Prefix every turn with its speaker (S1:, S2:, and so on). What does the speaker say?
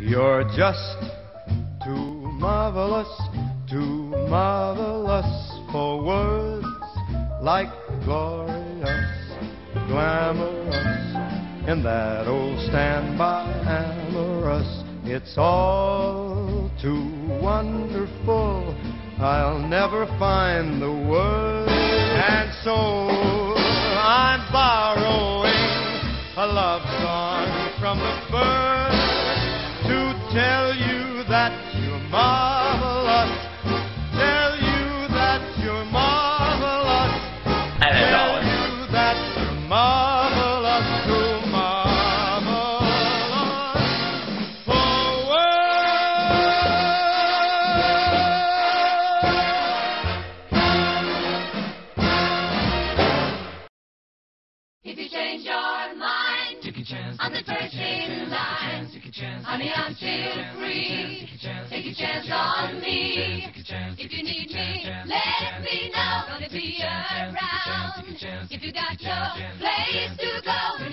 S1: You're just too marvelous, too marvelous for words like glorious, glamorous. In that old standby amorous, it's all too wonderful. I'll never find the words, and so I'm borrowing a love song from the birds that you're marvelous. Tell you that you're marvelous. Tell you that you're marvelous. Too marvelous for
S2: If you change your mind take a chance. on the purchasing line, honey, I'm still free. On me. If you need me, let me know. Gonna be around. If you got your place to go,